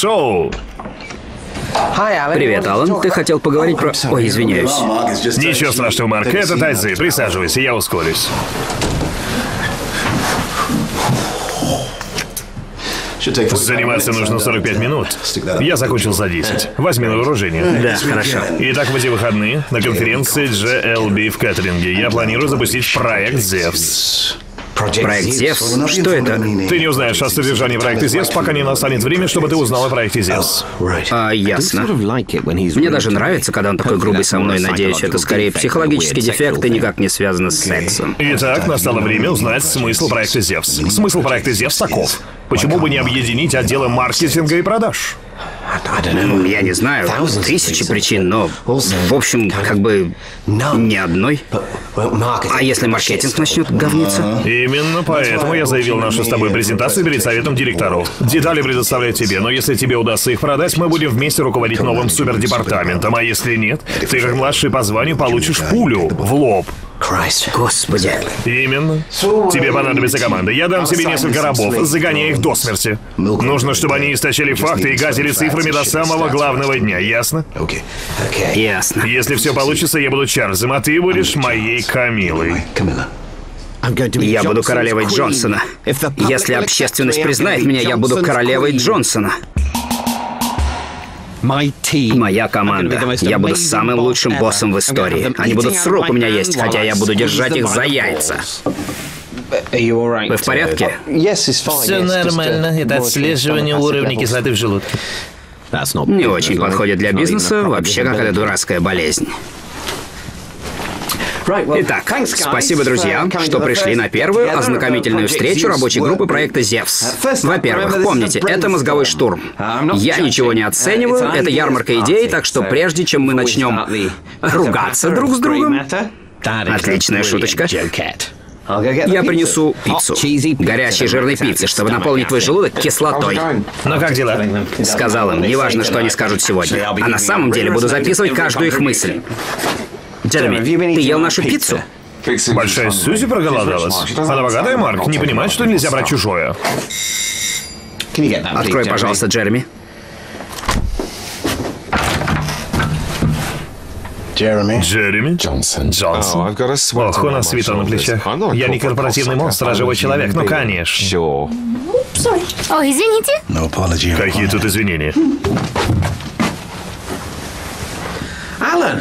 шоу. Привет, Алан. Ты хотел поговорить про... Ой, извиняюсь. Ничего страшного, Марк. Это Тайзы. Присаживайся, я ускорюсь. Заниматься нужно 45 минут. Я закончил за 10. Возьми на вооружение. Да, хорошо. Итак, в эти выходные на конференции GLB в Кэтеринге я планирую запустить проект Зевс. Проект Зевс? Что это? Ты не узнаешь о содержании проекта Зевс, пока не настанет время, чтобы ты узнал о проекте Зевс. А, ясно. Мне даже нравится, когда он такой грубый со мной. Надеюсь, это скорее психологический дефект и никак не связано с сексом. Итак, настало время узнать смысл проекта Зевс. Смысл проекта Зевс таков. Почему бы не объединить отделы маркетинга и продаж? Я не знаю, тысячи причин, но, в общем, как бы ни одной. А если маркетинг начнет говниться? Именно поэтому я заявил нашу с тобой презентацию перед советом директоров. Детали предоставляю тебе, но если тебе удастся их продать, мы будем вместе руководить новым супердепартаментом, а если нет, ты как младший по званию получишь пулю в лоб. Господи. Именно. Тебе понадобится команда. Я дам тебе несколько рабов. Загоняй их до смерти. Нужно, чтобы они источали факты и газили цифрами до самого главного дня, ясно? Ясно. Если все получится, я буду Чарльзом, а ты будешь моей Камилой. Я буду королевой Джонсона. Если общественность признает меня, я буду королевой Джонсона. Моя команда. Я буду самым лучшим боссом в истории. Они будут срок у меня есть, хотя я буду держать их за яйца. Вы в порядке? Все нормально. Это отслеживание уровня кислоты в желудке. Не очень подходит для бизнеса, вообще какая-то дурацкая болезнь. Итак, спасибо, друзья, что пришли на первую ознакомительную встречу рабочей группы проекта «Зевс». Во-первых, помните, это мозговой штурм. Я ничего не оцениваю, это ярмарка идей, так что прежде чем мы начнем ругаться друг с другом... Отличная шуточка. Я принесу пиццу. Горячей жирной пиццы, чтобы наполнить твой желудок кислотой. Ну как дела? Сказал им, неважно, что они скажут сегодня. А на самом деле буду записывать каждую их мысль. Джереми, ты ел нашу пиццу? Большая Сьюзи проголодалась. Она богатая, Марк, не понимает, что нельзя брать чужое. Открой, пожалуйста, Джереми. Джереми? Джонсон. Джонсон. Ох, у нас свито на плечах. Я не корпоративный монстр, а живой человек. Ну, конечно. Ой, извините. Какие тут извинения?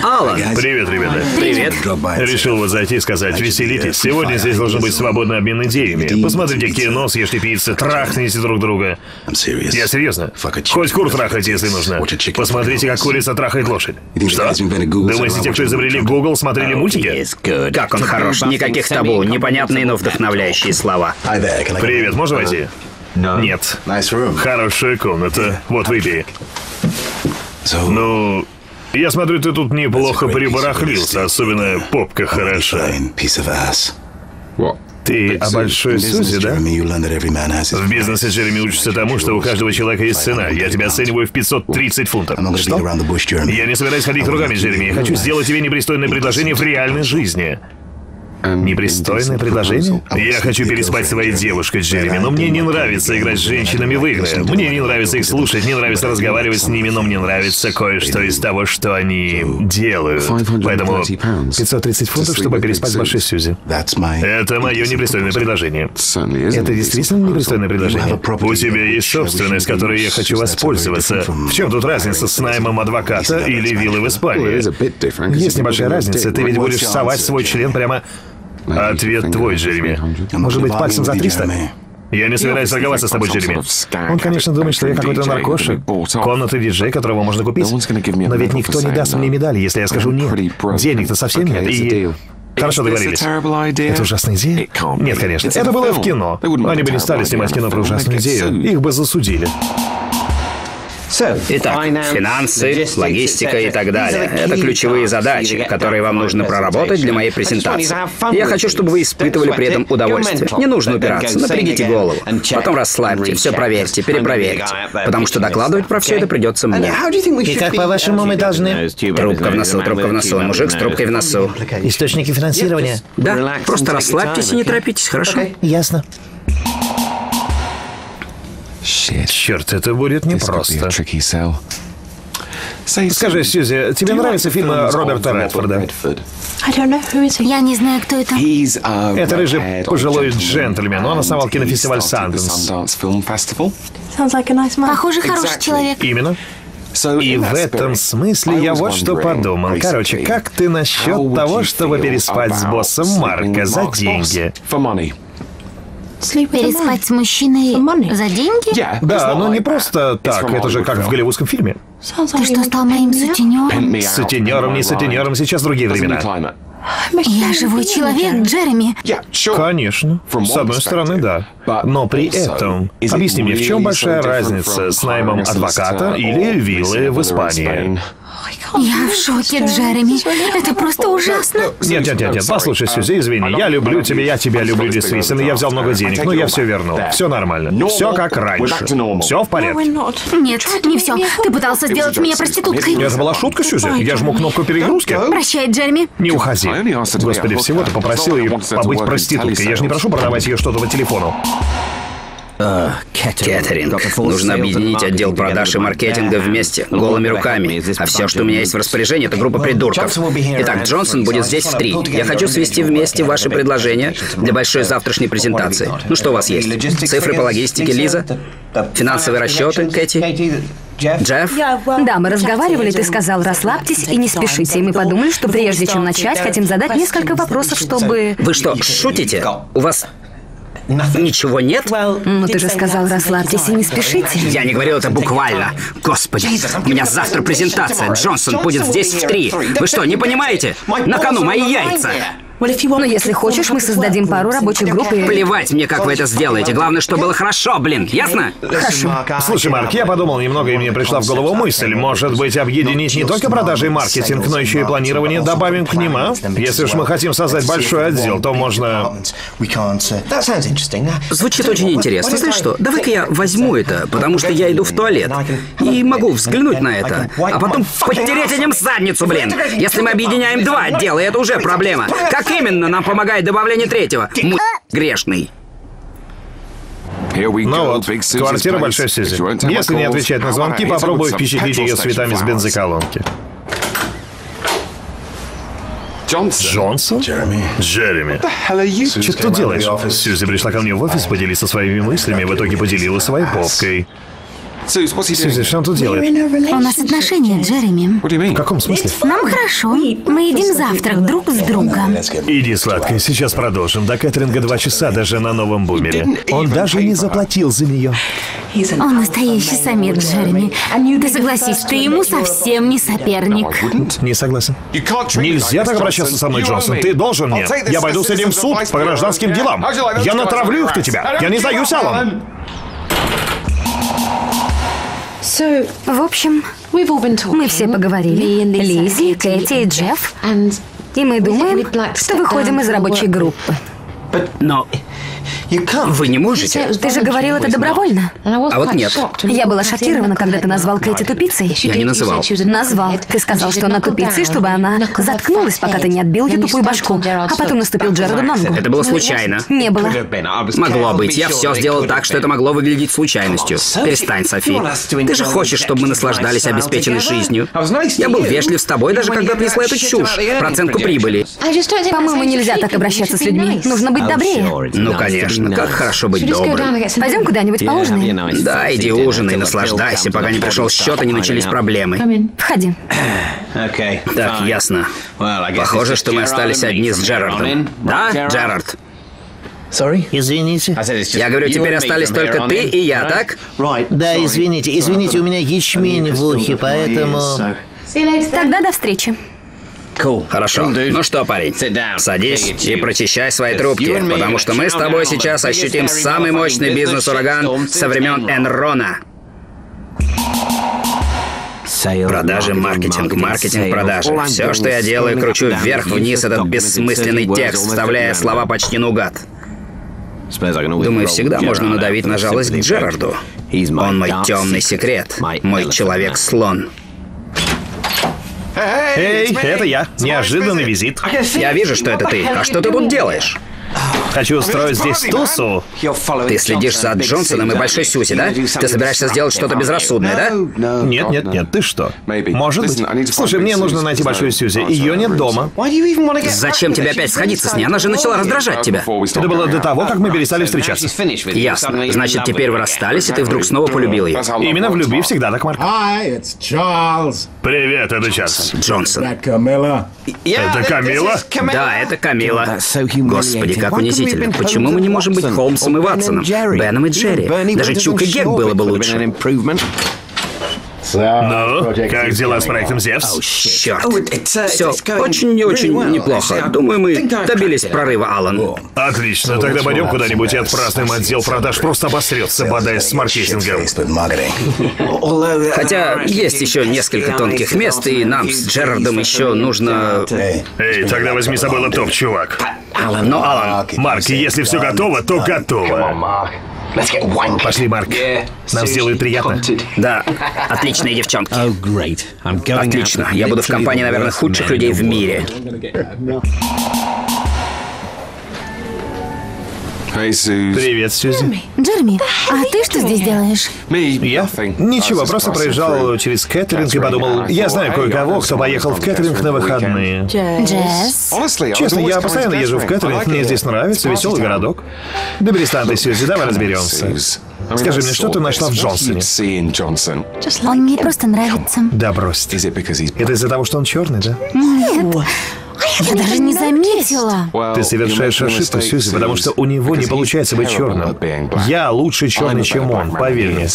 Алан, Привет, ребята. привет. Решил вот зайти и сказать, веселитесь. Сегодня здесь должен быть свободный обмен идеями. Посмотрите кино, съешьте пиццы, трахните друг друга. Я серьезно. Хоть кур трахайте, если нужно. Посмотрите, как курица трахает лошадь. Что? Думаете, те, кто изобрели Google, смотрели мультики? Как он хорош. Никаких табу, непонятные, но вдохновляющие слова. Привет, можно войти? Нет. Хорошая комната. Вот выпей. Ну, я смотрю, ты тут неплохо прибарахлился, особенно попка хороша. Ты о большой Сузи, да? В бизнесе Джереми учится тому, что у каждого человека есть цена. Я тебя оцениваю в 530 фунтов. Что? Я не собираюсь ходить кругами, Джереми. Я хочу сделать тебе непристойное предложение в реальной жизни. Непристойное предложение? Я хочу переспать своей девушкой, Джереми, но мне не нравится играть с женщинами в игры. Мне не нравится их слушать, не нравится разговаривать с ними, но мне нравится кое-что из того, что они делают. Поэтому 530 фунтов, чтобы переспать с вашей Сьюзи. Это мое непристойное предложение. Это действительно непристойное предложение? У тебя есть собственность, которой я хочу воспользоваться. В чем тут разница с наймом адвоката или виллы в Испании? Есть небольшая разница. Ты ведь будешь совать свой член прямо Ответ твой, Джереми. Может быть, пальцем за 300? Я не собираюсь торговаться с тобой, Джереми. Он, конечно, думает, что я какой-то наркошик. Комнатный диджей, которого можно купить. Но ведь никто не даст мне медали, если я скажу нет. Денег-то совсем нет. И Хорошо договорились. Это ужасная идея? Нет, конечно. Это было в кино. Они бы не стали снимать кино про ужасную идею. Их бы засудили. Итак, финансы, логистика и так далее. Это ключевые задачи, которые вам нужно проработать для моей презентации. Я хочу, чтобы вы испытывали при этом удовольствие. Не нужно упираться, напрягите голову. Потом расслабьте, все проверьте, перепроверьте. Потому что докладывать про все это придется мне. И как, по-вашему, мы должны... Трубка в носу, трубка в носу. Мужик с трубкой в носу. Источники финансирования? Да, просто расслабьтесь и не торопитесь, хорошо? Ясно. Черт, это будет непросто. Скажи, Сьюзи, тебе нравятся фильмы Роберта Редфорда? Я не знаю, кто это. Это рыжий пожилой джентльмен. Он основал кинофестиваль Санденс. Похоже, хороший человек. Именно. И в этом смысле я вот что подумал. Короче, как ты насчет того, чтобы переспать с боссом Марка за деньги? Переспать с мужчиной за деньги? Да, но не просто так. Это же как в голливудском фильме. Ты что, стал моим сутенером? Сутенером, не сутенером, сейчас другие времена. Я живой человек, Джереми. Конечно. С одной стороны, да. Но при этом, объясни мне, в чем большая разница с наймом адвоката или виллы в Испании? Я в шоке, Джереми. Это просто ужасно. Нет, нет, нет, нет. Послушай, Сюзи, извини. Я люблю тебя, я тебя люблю действительно. Я взял много денег, но я все вернул. Все нормально. Все как раньше. Все в порядке. Нет, не все. Ты пытался сделать меня проституткой. Это была шутка, Сюзи. Я жму кнопку перегрузки. Прощай, Джереми. Не уходи. Господи, всего ты попросил ее побыть проституткой. Я же не прошу продавать ее что-то по телефону. Кэтрин, нужно объединить отдел продаж и маркетинга вместе, голыми руками. А все, что у меня есть в распоряжении, это группа придурков. Итак, Джонсон будет здесь в три. Я хочу свести вместе ваши предложения для большой завтрашней презентации. Ну что у вас есть? Цифры по логистике, Лиза? Финансовые расчеты, Кэти? Джефф? Да, мы разговаривали, ты сказал, расслабьтесь и не спешите. И мы подумали, что прежде чем начать, хотим задать несколько вопросов, чтобы... Вы что, шутите? У вас Ничего нет? Ну, ты же сказал, расслабьтесь и не спешите. Я не говорил это буквально. Господи, у меня завтра презентация. Джонсон будет здесь в три. Вы что, не понимаете? На кону мои яйца. Но если хочешь, мы создадим пару рабочих групп и... Плевать мне, как вы это сделаете. Главное, чтобы было хорошо, блин. Ясно? Хорошо. Слушай, Марк, я подумал немного, и мне пришла в голову мысль. Может быть, объединить не только продажи и маркетинг, но еще и планирование добавим к ним, а? Если уж мы хотим создать большой отдел, то можно... Звучит очень интересно. Знаешь что, давай-ка я возьму это, потому что я иду в туалет. И могу взглянуть на это. А потом подтереть этим задницу, блин. Если мы объединяем два отдела, это уже проблема. Как именно нам помогает добавление третьего? Му... грешный. Ну вот, квартира Большой Сизи. Если не отвечать на звонки, попробуй впечатлить ее цветами с бензоколонки. Джонсон? Джереми. Что ты делаешь? Сьюзи пришла ко мне в офис поделиться своими мыслями, в итоге поделилась своей попкой. Сьюзи, что он тут делает? У нас отношения, Джереми. В каком смысле? Нам хорошо. Мы едим завтрак друг с другом. Иди, сладкая, сейчас продолжим. До Кэтринга два часа даже на новом бумере. Он даже не заплатил за нее. Он настоящий самец, Джереми. Ты согласись, ты ему совсем не соперник. Не согласен. Нельзя так обращаться со мной, Джонсон. Ты должен мне. Я пойду с этим в суд по гражданским делам. Я натравлю их на тебя. Я не сдаюсь, Аллан. В общем, мы все поговорили. Лизи, Кэти и Джефф. И мы думаем, что выходим из рабочей группы. Но вы не можете. Ты же говорил это добровольно. А вот нет. Я была шокирована, когда ты назвал Кэти тупицей. Я не называл. Назвал. Ты сказал, что она тупица, и чтобы она заткнулась, пока ты не отбил ее тупую башку. А потом наступил Джареду на ногу. Это было случайно. Не было. Могло быть. Я все сделал так, что это могло выглядеть случайностью. Перестань, Софи. Ты же хочешь, чтобы мы наслаждались обеспеченной жизнью. Я был вежлив с тобой, даже когда ты несла эту чушь. Процентку прибыли. По-моему, нельзя так обращаться с людьми. Нужно быть добрее. Ну, конечно. Как хорошо быть добрым. Пойдем куда-нибудь поужинаем. Да, иди ужинай, наслаждайся, пока не пришел счет и не начались проблемы. Входи. Так, ясно. Похоже, что мы остались одни с Джерардом. Да, Джерард? Извините. Я говорю, теперь остались только ты и я, так? Да, извините, извините, у меня ячмень в ухе, поэтому... Тогда до встречи. Хорошо. Ну что, парень, садись и прочищай свои трубки, потому что мы с тобой сейчас ощутим самый мощный бизнес-ураган со времен Энрона. Продажи, маркетинг, маркетинг, продажи. Все, что я делаю, кручу вверх-вниз этот бессмысленный текст, вставляя слова почти наугад. Думаю, всегда можно надавить на жалость к Джерарду. Он мой темный секрет, мой человек-слон. Эй, это я. Неожиданный визит. Я вижу, что это ты. А что ты тут делаешь? Хочу устроить здесь тусу Ты следишь за Джонсоном и Большой Сюзи, да? Ты собираешься сделать что-то безрассудное, да? Нет, нет, нет, ты что? Может быть. Слушай, мне нужно найти Большую Сюзи. Ее нет дома. Зачем тебе опять сходиться с ней? Она же начала раздражать тебя. Это было до того, как мы перестали встречаться. Ясно. Значит, теперь вы расстались, и ты вдруг снова полюбил ее. Именно в любви всегда так, Марк. Привет, это Чарльз. Джонсон. Это Камила? Да, это Камила. Господи, как унизительно. Почему мы не можем быть Холмсом и Ватсоном? Беном и Джерри? Даже Чук и Гек было бы лучше. Ну, как дела с проектом Зевс? Черт. Все очень и очень неплохо. Думаю, мы добились прорыва, Алан. Отлично, тогда пойдем куда-нибудь и отпразднуем отдел продаж. Просто обосрется, бодаясь с маркетингом. Хотя есть еще несколько тонких мест, и нам с Джерардом еще нужно... Эй, тогда возьми с собой лаптоп, чувак. Но, Алан, Марк, если все готово, то готово. Пошли, Марк. Нам сделают приятно. да, отличные девчонки. Отлично. Я буду в компании, наверное, худших людей в мире. Привет, Сьюзи. Джерми, а ты что здесь делаешь? Я? Ничего, просто проезжал через Кэтринг и подумал, я знаю кое-кого, кто поехал в Кэтринг на выходные. Джесс? Честно, я постоянно езжу в Кэтринг, мне здесь нравится, веселый городок. Да перестань ты, Сьюзи, давай разберемся. Скажи мне, что ты нашла в Джонсоне? Он мне просто нравится. Да брось ты. Это из-за того, что он черный, да? Нет. Я даже не заметила. Ты совершаешь ошибку, Сьюзи, потому что у него не получается быть черным. Я лучше черный, чем он, поверь мне.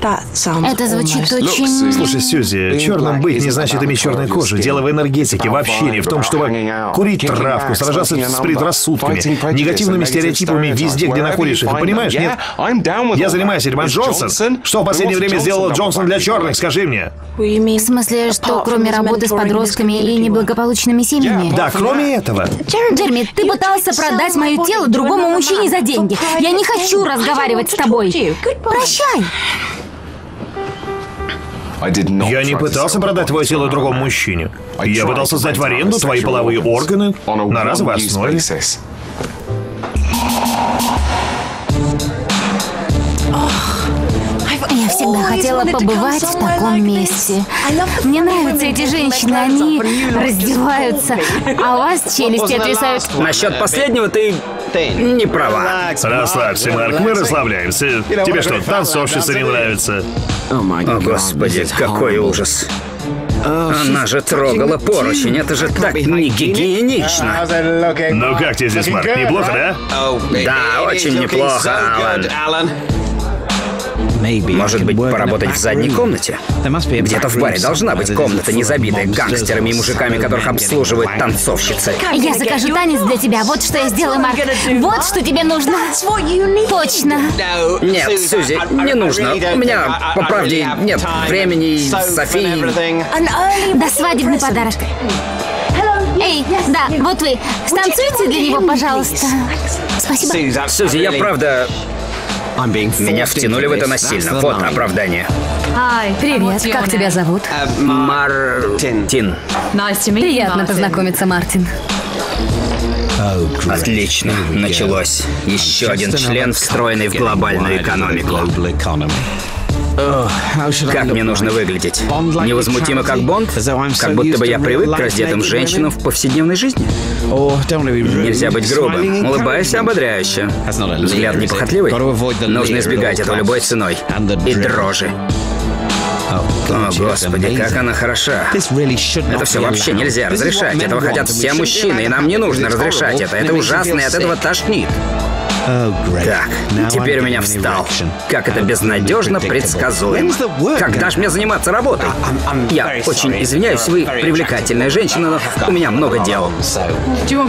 Это звучит очень... Слушай, Сьюзи, черным быть не значит иметь черную кожу. Дело в энергетике, в общении, в том, чтобы курить травку, сражаться с предрассудками, негативными стереотипами везде, где находишься. Ты понимаешь, нет? Я занимаюсь этим, а Джонсон? Что в последнее время сделал Джонсон для черных, скажи мне? В смысле, что кроме работы с подростками и неблагополучными семьями? Да, кроме этого. Джерми, ты пытался продать мое тело другому мужчине за деньги. Я не хочу разговаривать с тобой. Прощай. Я не пытался продать твое тело другому мужчине. Я пытался сдать в аренду твои половые органы на разовой основе. Я всегда хотела побывать в таком месте. Мне нравятся эти женщины, они раздеваются, а у вас челюсти отвисают. Насчет последнего ты не права. Расслабься, Марк, мы расслабляемся. Тебе что, танцовщица не нравится? О, Господи, какой ужас. Она же трогала поручень, это же так не гигиенично. Ну как тебе здесь, Марк, неплохо, да? Да, очень неплохо, Алан. Может быть, поработать в задней комнате? Где-то в баре должна быть комната, не забитая гангстерами и мужиками, которых обслуживают танцовщицы. Я закажу танец для тебя. Вот что я сделаю, Марк. Вот что тебе нужно. Точно. Нет, Сюзи, не нужно. У меня, по правде, нет времени, Софии. Да, свадебный подарок. Эй, да, вот вы. Станцуйте для него, пожалуйста. Спасибо. Сюзи, я правда... Меня втянули в это насильно. Вот оправдание. Привет, как тебя зовут? Мартин. Приятно познакомиться, Мартин. Отлично. Началось. Еще один член, встроенный в глобальную экономику. Как мне нужно выглядеть? Невозмутимо как Бонд? Как будто бы я привык к раздетым женщинам в повседневной жизни? Нельзя быть грубым. Улыбайся ободряюще. Взгляд непохотливый? Нужно избегать этого любой ценой. И дрожи. О, Господи, как она хороша. Это все вообще нельзя разрешать. Этого хотят все мужчины, и нам не нужно разрешать это. Это ужасно, и от этого тошнит. Так, теперь у меня встал. Как это безнадежно предсказуемо. Когда ж мне заниматься работой? Я очень извиняюсь, вы привлекательная женщина, но у меня много дел.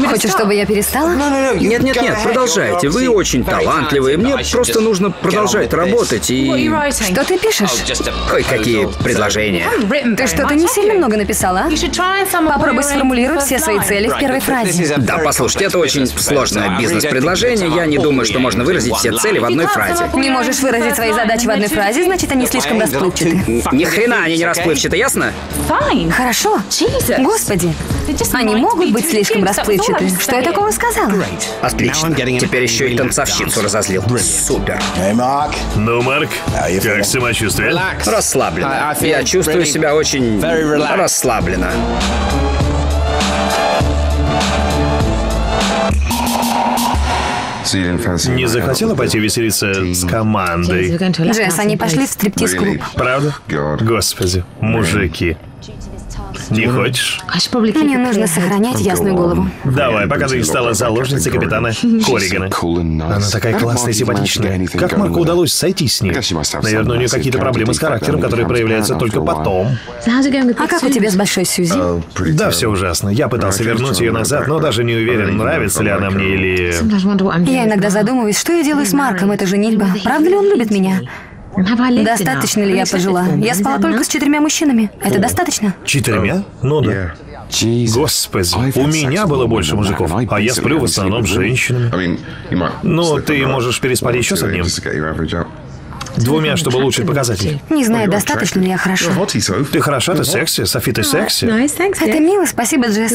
Хочешь, чтобы я перестала? Нет-нет-нет, продолжайте. Вы очень талантливые. Мне просто нужно продолжать работать и... Что ты пишешь? Ой, какие предложения. Ты что-то не сильно много написала, а? Попробуй сформулировать все свои цели в первой фразе. Да, послушайте, это очень сложное бизнес-предложение. Я не думаю, что можно выразить все цели в одной фразе. Не можешь выразить свои задачи в одной фразе, значит, они слишком расплывчаты. Ни хрена они не расплывчаты, ясно? Хорошо. Господи. Они могут быть слишком расплывчаты. Что я такого сказала? Отлично. Теперь еще и танцовщицу разозлил. Супер. Ну, Марк, как самочувствие? Расслабленно. Я чувствую себя очень расслабленно. Не захотела пойти веселиться с командой? Джесс, они пошли в стриптиз-клуб. Правда? Господи, мужики. Не хочешь? Мне нужно сохранять ясную голову. Давай, пока ты стала заложницей капитана Корригана. Она такая классная и симпатичная. Как Марку удалось сойти с ней? Наверное, у нее какие-то проблемы с характером, которые проявляются только потом. А как у тебя с большой Сьюзи? Да, все ужасно. Я пытался вернуть ее назад, но даже не уверен, нравится ли она мне или... Я иногда задумываюсь, что я делаю с Марком, это женитьба. Правда ли он любит меня? Достаточно ли я пожила? Я спала только с четырьмя мужчинами. Это достаточно? Четырьмя? Ну да. Господи, у меня было больше мужиков, а я сплю в основном с женщинами. Ну, ты можешь переспать еще с одним. Двумя, чтобы улучшить показатель. Не знаю, достаточно ли я хороша. Ты хороша, ты секси, Софи, ты секси. Это мило, спасибо, Джесс.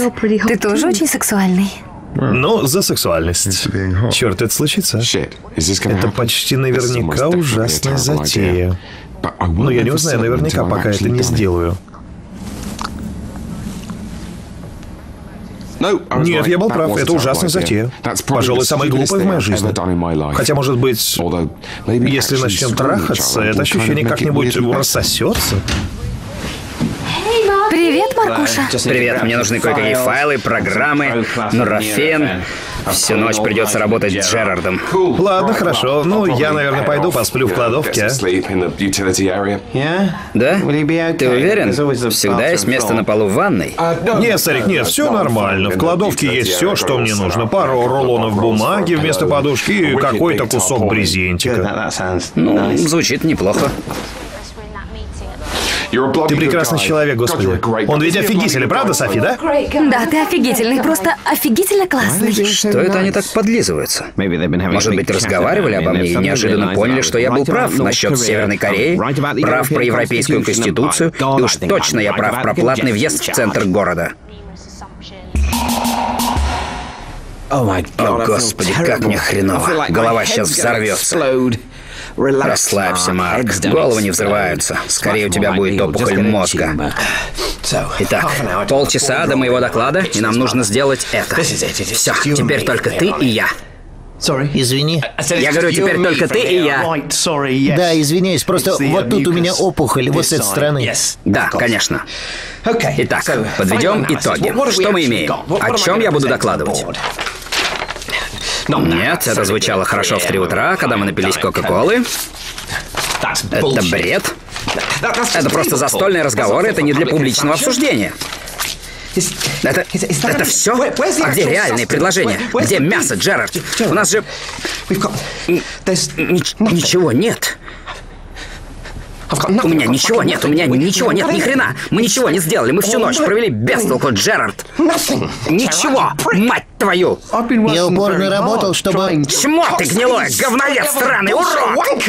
Ты тоже очень сексуальный. Ну, за сексуальность. Черт, это случится. Это почти наверняка ужасная затея. Но я не узнаю наверняка, пока это не сделаю. Нет, я был прав. Это ужасная затея. Пожалуй, самая глупая в моей жизни. Хотя, может быть, если начнем трахаться, это ощущение как-нибудь рассосется. Привет, Маркуша. Привет, мне нужны кое-какие файлы, программы, нурофен. Всю ночь придется работать с Джерардом. Ладно, хорошо. Ну, я, наверное, пойду посплю в кладовке. а? Да? Ты уверен? Всегда есть место на полу в ванной. Нет, старик, нет, все нормально. В кладовке есть все, что мне нужно. Пару рулонов бумаги вместо подушки и какой-то кусок брезентика. Ну, звучит неплохо. Ты прекрасный человек, господи. Он ведь офигительный, правда, Софи, да? Да, ты офигительный, просто офигительно классный. Что это они так подлизываются? Может быть, разговаривали обо мне и неожиданно поняли, что я был прав насчет Северной Кореи, прав про Европейскую Конституцию, и уж точно я прав про платный въезд в центр города. О, господи, как мне хреново. Голова сейчас взорвется. Расслабься, Марк. Головы не взрываются. Скорее у тебя будет опухоль мозга. Итак, полчаса до моего доклада, и нам нужно сделать это. Все, теперь только ты и я. Извини. Я говорю, теперь только ты и я. Да, извиняюсь, просто вот тут у меня опухоль, вот с этой стороны. Да, конечно. Итак, подведем итоги. Что мы имеем? О чем я буду докладывать? Нет, это звучало хорошо в три утра, когда мы напились Кока-Колы. Это бред. Это просто застольные разговоры, это не для публичного обсуждения. Это, это все? А где реальные предложения? Где мясо, Джерард? У нас же... Ничего нет. У меня ничего нет, у меня ничего нет, ни хрена. Мы ничего не сделали, мы всю ночь провели без толку, Джерард. Ничего, мать твою. Я упорно работал, чтобы... Чмо ты гнилое, говноед странный, урод!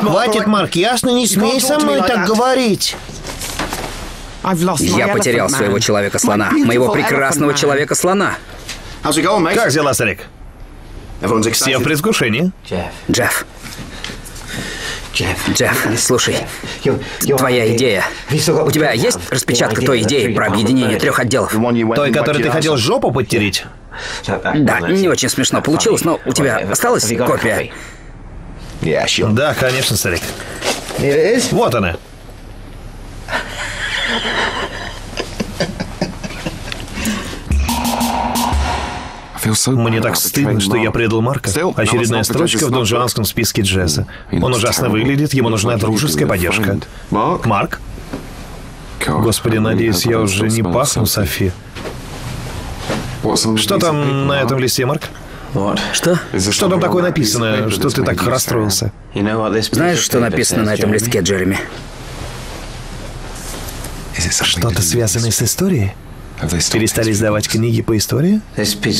Хватит, Марк, ясно, не смей со мной так говорить. Я потерял своего человека-слона, моего прекрасного человека-слона. Как? Дела, старик? Все в предвкушении. Джефф, Джефф, слушай, твоя идея. У тебя есть распечатка той идеи про объединение трех отделов? Той, которой ты хотел жопу подтереть? Да, не очень смешно получилось, но у тебя осталась копия? Да, конечно, старик. Вот она. Мне так стыдно, что я предал Марка. Очередная строчка в донжуанском списке Джесса. Он ужасно выглядит, ему нужна дружеская поддержка. Марк? Господи, надеюсь, я уже не пахну Софи. Что там на этом листе, Марк? Что? Что там такое написано, что ты так расстроился? Знаешь, что написано на этом листке, Джереми? Что-то связанное с историей? Перестали издавать книги по истории?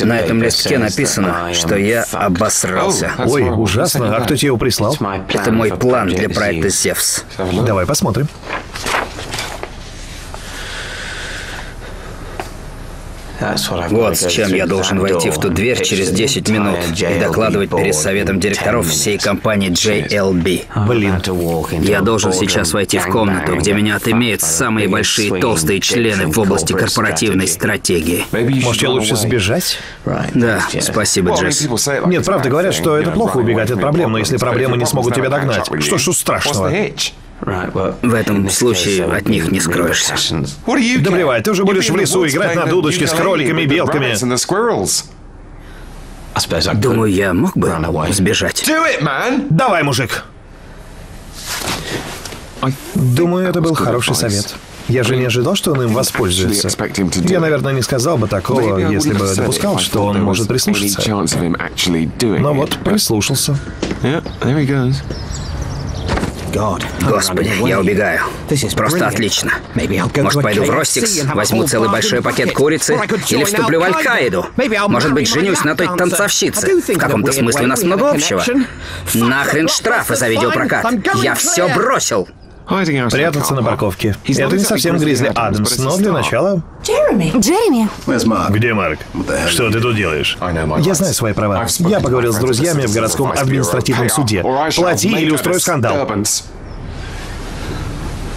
На этом листке написано, что я обосрался. Ой, ужасно. А кто тебе его прислал? Это мой план для проекта «Зевс». Давай посмотрим. Вот с чем я должен войти в ту дверь через 10 минут и докладывать перед советом директоров всей компании JLB. Блин. Я должен сейчас войти в комнату, где меня отымеют самые большие толстые члены в области корпоративной стратегии. Может, тебе лучше сбежать? Да, спасибо, Джесс. Нет, правда говорят, что это плохо убегать от проблем, но если проблемы не смогут тебя догнать, что ж тут страшного? В этом случае от них не скроешься. Да плевать, ты уже будешь в лесу играть на дудочке с кроликами и белками. Думаю, я мог бы сбежать. Давай, мужик. Думаю, это был хороший совет. Я же не ожидал, что он им воспользуется. Я, наверное, не сказал бы такого, если бы допускал, что он может прислушаться. Но вот прислушался. Господи, я убегаю. Просто отлично. Может, пойду в Ростикс, возьму целый большой пакет курицы или вступлю в Аль-Каиду. Может быть, женюсь на той танцовщице. В каком-то смысле у нас много общего. Нахрен штрафы за видеопрокат. Я все бросил. Прятаться на парковке. Это не совсем Гризли Адамс, но для начала... Джереми? Где Марк? Что ты тут делаешь? Я знаю свои права. Я поговорил с друзьями в городском административном суде. Плати или устрой скандал.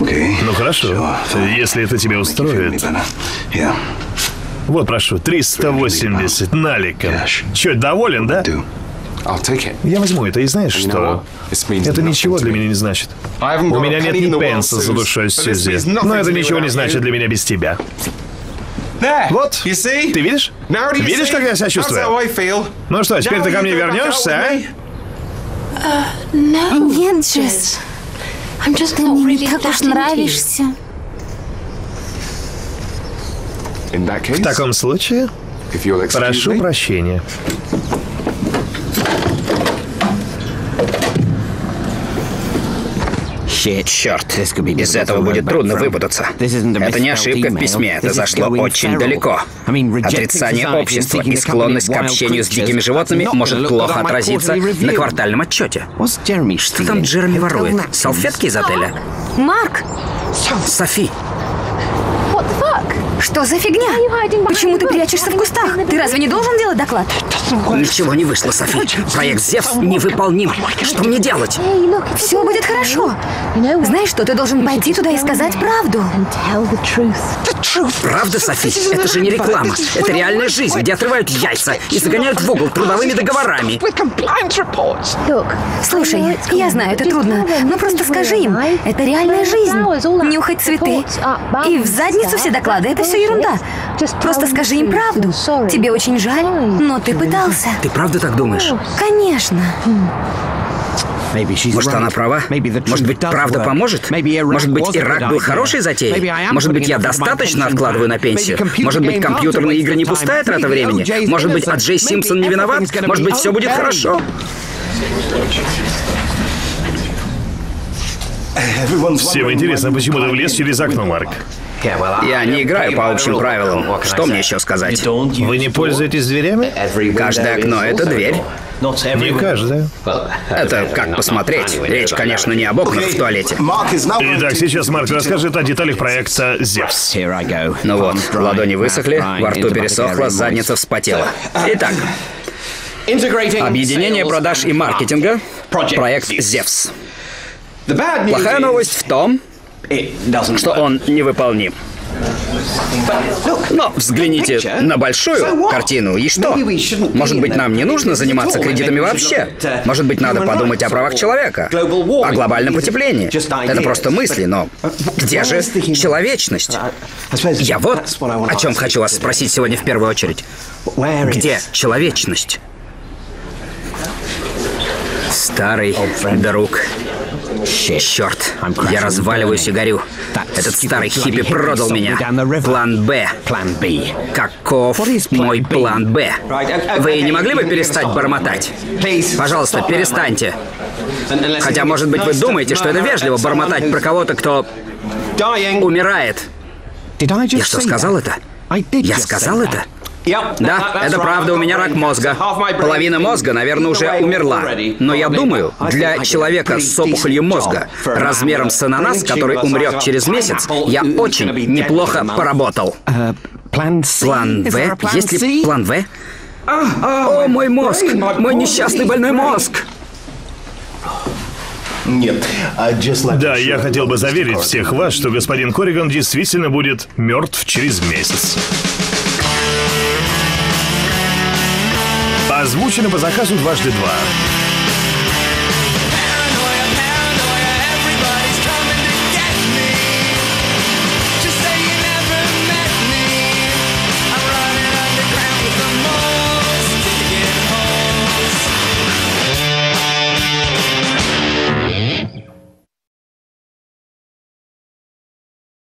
Ну хорошо, если это тебя устроит. Вот, прошу, 380 наликом. Че, доволен, да? Я возьму это, и знаешь что? Это ничего для меня не значит. У меня нет ни пенса за душой Сьюзи, но это ничего не значит для меня без тебя. Вот, ты видишь? Видишь, как я себя чувствую? Ну что, теперь ты ко мне вернешься, а? Нет, Джесс. Ты мне не так уж нравишься. В таком случае, прошу прощения. Черт, из этого будет трудно выпутаться. Это не ошибка в письме, это зашло очень далеко. Отрицание общества и склонность к общению с дикими животными может плохо отразиться на квартальном отчете. Что там Джереми ворует? Салфетки из отеля? Марк! Софи, Что за фигня? Почему ты прячешься в кустах? Ты разве не должен делать доклад? ничего не вышло, Софи. Проект Зевс невыполним. Что мне делать? Все будет хорошо. Знаешь что, ты должен пойти туда и сказать правду. Правда, Софи? Это же не реклама. Это реальная жизнь, где отрывают яйца и загоняют в угол трудовыми договорами. Слушай, я знаю, это трудно, но просто скажи им, это реальная жизнь. Нюхать цветы. И в задницу все доклады, это все ерунда. Просто скажи им правду. Тебе очень жаль, но ты пытался. Ты правда так думаешь? Конечно. Может, она права? Может быть, правда поможет? Может быть, Ирак был хорошей затеей? Может быть, я достаточно откладываю на пенсию? Может быть, компьютерные игры не пустая трата времени? Может быть, а Джей Симпсон не виноват? Может быть, все будет хорошо? Всем интересно, почему ты влез через окно, Марк? Я не играю по общим правилам. Что мне еще сказать? Вы не пользуетесь дверями? Каждое окно — это дверь. Не каждое. Это как посмотреть. Речь, конечно, не об окнах в туалете. Итак, сейчас Марк расскажет о деталях проекта «Зевс». Ну вот, ладони высохли, во рту пересохло, задница вспотела. Итак, объединение продаж и маркетинга, проект «Зевс». Плохая новость в том, что он невыполним. Но взгляните на большую картину, и что? Может быть, нам не нужно заниматься кредитами вообще? Может быть, надо подумать о правах человека? О глобальном потеплении? Это просто мысли, но где же человечность? Я вот о чем хочу вас спросить сегодня в первую очередь. Где человечность? Старый друг. Черт, я разваливаюсь и горю. Этот старый хиппи продал меня. План Б. Каков мой план Б? Вы не могли бы перестать бормотать? Пожалуйста, перестаньте. Хотя, может быть, вы думаете, что это вежливо бормотать про кого-то, кто умирает. Я что, сказал это? Я сказал это? Да, это правда, у меня рак мозга. Половина мозга, наверное, уже умерла. Но я думаю, для человека с опухолью мозга, размером с ананас, который умрет через месяц, я очень неплохо поработал. План В? Есть ли план В? О, мой мозг! Мой несчастный больной мозг! Нет. Да, я хотел бы заверить всех вас, что господин Кориган действительно будет мертв через месяц. Озвучено по заказу дважды два.